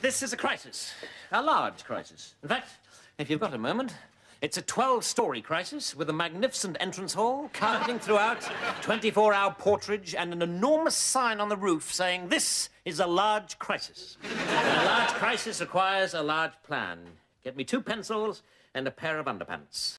This is a crisis, a large crisis. In fact, if you've got a moment, it's a 12-story crisis with a magnificent entrance hall, carpeting throughout, 24-hour porterage, and an enormous sign on the roof saying, this is a large crisis. A large crisis requires a large plan. Get me two pencils and a pair of underpants.